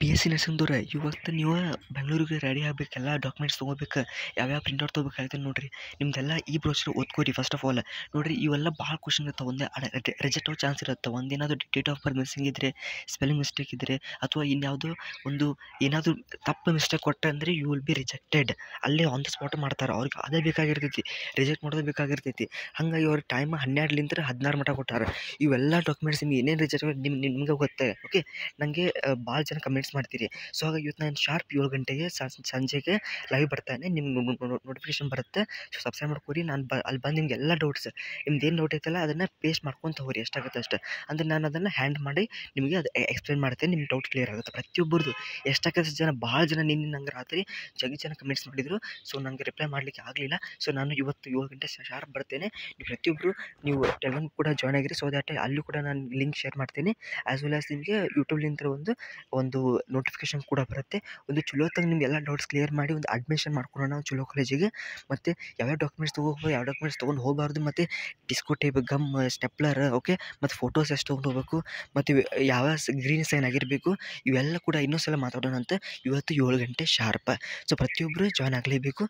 B S C ನರ್ಸಿಂಗ್ದವ್ರೆ ಇವತ್ತು ನೀವು ಬೆಂಗಳೂರಿಗೆ ರೆಡಿ ಆಗ್ಬೇಕು, ಎಲ್ಲ ಡಾಕ್ಯುಮೆಂಟ್ಸ್ ತೊಗೋಬೇಕು, ಯಾವ್ಯಾವ ಪ್ರಿಂಟ್ಔಟ್ ತೊಗೋಬೇಕು ಹೇಳ್ತೀನಿ ನೋಡಿರಿ. ನಿಮ್ದೆಲ್ಲ ಈ ಬ್ರೋಚರ್ ಓದ್ಕೋರಿ ಫಸ್ಟ್ ಆಫ್ ಆಲ್ ನೋಡಿರಿ, ಇವೆಲ್ಲ ಭಾಳ ಕ್ವಶನ್ ಇರ್ತಾವೆ. ಒಂದೇ ರಿಜೆಕ್ಟ್ ಆಗೋ ಚಾನ್ಸ್ ಇರುತ್ತೆ. ಒಂದೇನಾದರೂ ಡೇಟ್ ಆಫ್ ಬರ್ತ್ ಮಿಸ್ಸಿಂಗ್ ಇದ್ದರೆ ಸ್ಪೆಲ್ಲಿಂಗ್ ಮಿಸ್ಟೇಕ್ ಇದ್ದರೆ ಅಥವಾ ಇನ್ಯಾವುದೋ ಒಂದು ಏನಾದರೂ ತಪ್ಪು ಮಿಸ್ಟೇಕ್ ಕೊಟ್ಟರೆ ಅಂದರೆ ಯು ವಿಲ್ ಬಿ ರಿಜೆಕ್ಟೆಡ್ ಅಲ್ಲೇ ಆನ್ ದ ಸ್ಪಾಟ್ ಮಾಡ್ತಾರೆ. ಅವ್ರಿಗೆ ಅದೇ ಬೇಕಾಗಿರ್ತೈತಿ. ರಿಜೆಕ್ಟ್ ಮಾಡೋದು ಬೇಕಾಗಿರ್ತೈತಿ. ಹಂಗಾಗಿ ಅವ್ರ ಟೈಮ್ ಹನ್ನೆರಡಲಿಂದ ಹದಿನಾರು ಮಟ ಕೊಟ್ಟಾರೆ. ಇವೆಲ್ಲ ಡಾಕ್ಯುಮೆಂಟ್ಸ್ ನಿಮ್ಗೆ ಏನೇನು ರಿಜೆಕ್ಟ್ ನಿಮ್ಮ ನಿಮ್ಗೆ ಗೊತ್ತೇ ಓಕೆ ನನಗೆ ಭಾಳ ಜನ ಮಾಡ್ತೀರಿ. ಸೊ ಹಾಗಾಗಿ ಇವತ್ತು ನಾನು ಶಾರ್ಪ್ ಏಳು ಗಂಟೆಗೆ ಸಂಜೆಗೆ ಲೈವ್ ಬರ್ತಾನೆ ನಿಮ್ಗೆ ನೋಟಿಫಿಕೇಶನ್ ಬರುತ್ತೆ. ಸೊ ಸಬ್ಸ್ಕ್ರೈಬ್ ಮಾಡ್ಕೊರಿ. ನಾನು ಬ, ಅಲ್ಲಿ ಬಂದು ನಿಮ್ಗೆ ಎಲ್ಲ ಡೌಟ್ಸ್ ನಿಮ್ದು ಏನು ಡೌಟ್ ಐತಲ್ಲ ಅದನ್ನು ಪೇಸ್ಟ್ ಮಾಡ್ಕೊಂತ ಹೋಗ್ರಿ. ಎಷ್ಟಾಗುತ್ತೆ ಅಷ್ಟೆ. ಅಂದರೆ ನಾನು ಅದನ್ನು ಹ್ಯಾಂಡ್ ಮಾಡಿ ನಿಮಗೆ ಅದು ಎಕ್ಸ್ಪ್ಲೇನ್ ಮಾಡ್ತೇನೆ. ನಿಮ್ಮ ಡೌಟ್ ಕ್ಲಿಯರ್ ಆಗುತ್ತೆ. ಪ್ರತಿಯೊಬ್ಬರದು ಎಷ್ಟಾಗುತ್ತೆ ಜನ, ಭಾಳ ಜನ ನಿನ್ನೆ ನಂಗೆ ರಾತ್ರಿ ಜಗ್ಗಿ ಜನ ಕಮೆಂಟ್ಸ್ ಮಾಡಿದರು. ಸೊ ನನಗೆ ರಿಪ್ಲೈ ಮಾಡಲಿಕ್ಕೆ ಆಗಲಿಲ್ಲ. ಸೊ ನಾನು ಇವತ್ತು ಏಳು ಗಂಟೆ ಶಾರ್ಪ್ ಬರ್ತೇನೆ. ನೀವು ಪ್ರತಿಯೊಬ್ಬರು ನೀವು ಟೆಲಿಗ್ರಾಮ್ ಕೂಡ ಜಾಯ್ನ್ ಆಗಿರಿ. ಸೊ ದ್ಯಾಟ್ ಅಲ್ಲೂ ಕೂಡ ನಾನು ಲಿಂಕ್ ಶೇರ್ ಮಾಡ್ತೀನಿ. ಆ್ಯಸ್ ವೆಲ್ ಆಸ್ ನಿಮಗೆ ಯೂಟ್ಯೂಬ್ಲಿಂದ ಒಂದು ಒಂದು ನೋಟಿಫಿಕೇಶನ್ ಕೂಡ ಬರುತ್ತೆ. ಒಂದು ಚಲೋತ್ತಾಗಿ ನಿಮ್ಗೆ ಎಲ್ಲ ಡೌಟ್ಸ್ ಕ್ಲಿಯರ್ ಮಾಡಿ ಒಂದು ಅಡ್ಮಿಷನ್ ಮಾಡ್ಕೊಳ್ಳೋಣ ನಾವು ಚಲೋ ಕಾಲೇಜಿಗೆ ಮತ್ತು ಯಾವ್ಯಾವ ಡಾಕ್ಯುಮೆಂಟ್ಸ್ ತೊಗೋಬೇಕು, ಯಾವ ಡಾಕ್ಯುಮೆಂಟ್ಸ್ ತೊಗೊಂಡು ಹೋಗಬಾರ್ದು, ಮತ್ತು disco tape gum stapler okay ಮತ್ತು ಫೋಟೋಸ್ ಎಷ್ಟು ತೊಗೊಂಡು ಹೋಗ್ಬೇಕು, ಮತ್ತು ಯಾವ ಗ್ರೀನ್ ಸೈನ್ ಆಗಿರಬೇಕು, ಇವೆಲ್ಲ ಕೂಡ ಇನ್ನೊಂದು ಸಲ ಮಾತಾಡೋಣ ಅಂತ ಇವತ್ತು ಏಳು ಗಂಟೆ ಶಾರ್ಪ ಸೊ ಪ್ರತಿಯೊಬ್ಬರು ಜಾಯ್ನ್ ಆಗಲೇಬೇಕು.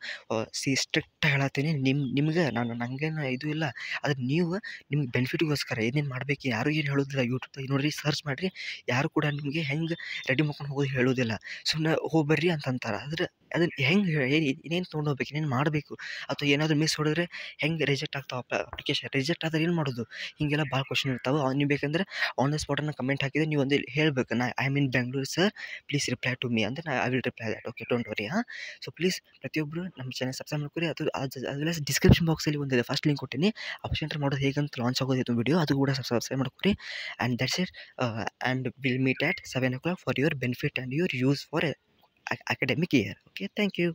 ಸಿ ಸ್ಟ್ರಿಕ್ಟ್ ಹೇಳತ್ತೀನಿ. ನಿಮ್ಮ ನಿಮ್ಗೆ ನಾನು ನನಗೇನು ಇದು ಇಲ್ಲ. ಆದರೆ ನೀವು ನಿಮ್ಗೆ ಬೆನಿಫಿಟ್ಗೋಸ್ಕರ ಏನೇನು ಮಾಡಬೇಕು, ಯಾರು ಏನು ಹೇಳೋದಿಲ್ಲ ಯೂಟ್ಯೂಬ್ದಾಗ ನೋಡಿರಿ ಸರ್ಚ್ ಮಾಡಿರಿ. ಯಾರು ಕೂಡ ನಿಮಗೆ ಹೆಂಗೆ ರೆಡಿ ಮಾಡ್ಕೊಂಡು ಹೋಗೋದು ಹೇಳೋದಿಲ್ಲ. ಸುಮ್ಮನೆ ಹೋಗ್ಬರ್ರಿ ಅಂತ ಅಂತಾರೆ ಆದರೆ ಅದನ್ನು ಹೆಂಗೆ ಏನು ಇನ್ನೇನು ತೊಗೊಂಡು ಹೋಗ್ಬೇಕು, ಇನ್ನೇನು ಮಾಡಬೇಕು? ಅಥವಾ ಏನಾದರೂ ಮಿಸ್ ಹೊಡೆದ್ರೆ ಹೆಂಗೆ ರಿಜೆಕ್ಟ್ ಆಗ್ತಾವೆ ಅಪ್ಲಿಕೇಶನ್ ರಿಜೆಕ್ಟ್ ಆದ್ರೆ ಏನು ಮಾಡೋದು? ಹೀಗೆಲ್ಲ ಭಾಳ ಕ್ವಶನ್ ಇರ್ತಾವೆ. ನೀವು ಬೇಕಂದ್ರೆ ಆನ್ ದ ಸ್ಪಾಟನ್ನು ಕಮೆಂಟ್ ಹಾಕಿದ್ರೆ ನೀವು ಒಂದು ಹೇಳಬೇಕು. ನಾ I mean Bengaluru sir please reply to me ಅಂದರೆ ನಾ I will reply that okay don't worry ಹಾಂ? ಸೊ ಪ್ಲೀಸ್ ಪ್ರತಿಯೊಬ್ಬರು ನಮ್ಮ ಚಾನಲ್ ಸಬ್ಸ್ಕ್ರೈಬ್ ಮಾಡ್ಕೊರಿ. ಅದು ಅದೆಲ್ಲ ಡಿಸ್ಕ್ರಿಪ್ಷನ್ ಬಾಕ್ಸಲ್ಲಿ ಒಂದಿದೆ. ಫಸ್ಟ್ ಲಿಂಕ್ ಕೊಟ್ಟಿನಿ. ಆಪ್ಷನ್ ಮಾಡೋದು ಹೇಗಂತ ಲಾಂಚ್ ಆಗೋದಿತ್ತು ವಿಡಿಯೋ ಅದು ಕೂಡ ಸಬ್ಸ್ಕ್ರೈಬ್ ಮಾಡ್ಕೊರಿ. And that's it and will meet at seven o'clock for your benefit and your use for academic year. Okay thank you.